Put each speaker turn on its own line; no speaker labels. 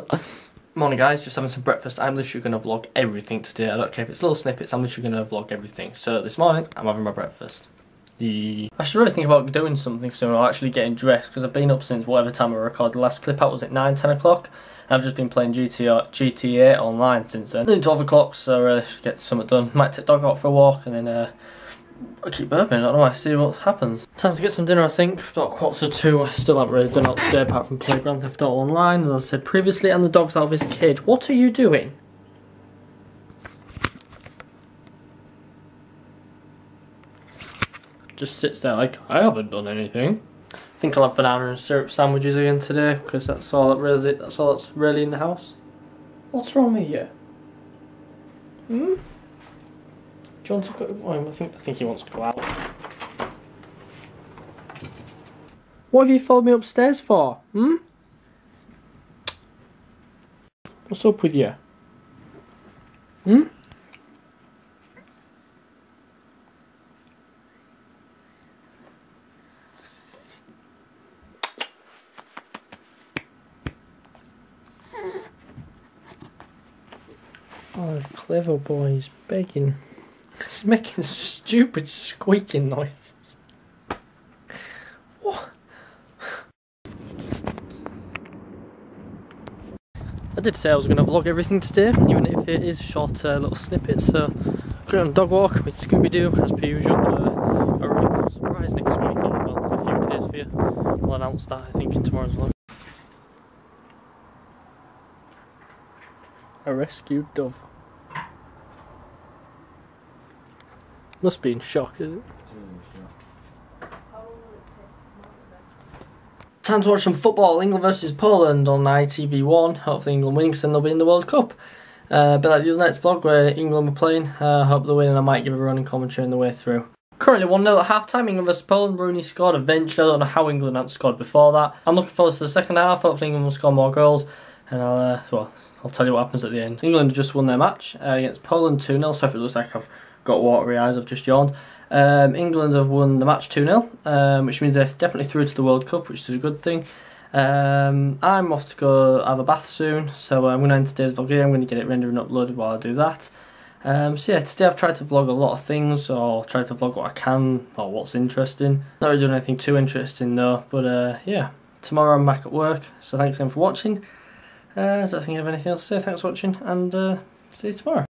Morning guys, just having some breakfast. I'm literally going to vlog everything today. I don't care if it's little snippets, I'm literally going to vlog everything. So this morning, I'm having my breakfast. I should really think about doing something soon or actually getting dressed because I've been up since whatever time I recorded the last clip out was at 9, 10 o'clock. And I've just been playing GTA, GTA online since then. It's 12 o'clock so I uh, should get something done. Might take dog out for a walk and then uh, I keep burping, I don't know, I see what happens. Time to get some dinner, I think. About quarter to two, I still haven't really done out today apart from play Grand Theft Auto Online, as I said previously, and the dog's out of his cage. What are you doing? Just sits there like, I haven't done anything. I think I'll have banana and syrup sandwiches again today, because that's all that really, that's all that's really in the house. What's wrong with you? Hmm? Do you want to go? Oh, I think I think he wants to go out. What have you followed me upstairs for? Hmm? What's up with you? Hmm? Oh, clever boy, he's begging. He's making stupid squeaking noise. What? I did say I was going to vlog everything today, even if it is short uh, little snippets. So, going on a dog walk with Scooby Doo as per usual. Uh, a really cool surprise next week, well, a few days for you. We'll announce that I think in tomorrow's vlog. A rescued dove. Must be in shock, is it? Time to watch some football. England versus Poland on ITV1. Hopefully England win because then they'll be in the World Cup. Uh, but like the other night's vlog where England were playing. Uh, hope they win and I might give a running commentary on the way through. Currently 1-0 at half-time, England versus Poland. Rooney scored eventually. I don't know how England had scored before that. I'm looking forward to the second half. Hopefully England will score more goals. And I'll, uh, well, I'll tell you what happens at the end. England just won their match uh, against Poland 2-0. So if it looks like I've got watery eyes, I've just yawned. Um, England have won the match 2 0, um, which means they're definitely through to the World Cup, which is a good thing. Um, I'm off to go have a bath soon, so I'm going to end today's vlog here. I'm going to get it rendered and uploaded while I do that. Um, so yeah, today I've tried to vlog a lot of things, or try to vlog what I can, or what's interesting. Not really doing anything too interesting though, but uh, yeah, tomorrow I'm back at work, so thanks again for watching. Uh, I don't think I have anything else to say, thanks for watching, and uh, see you tomorrow.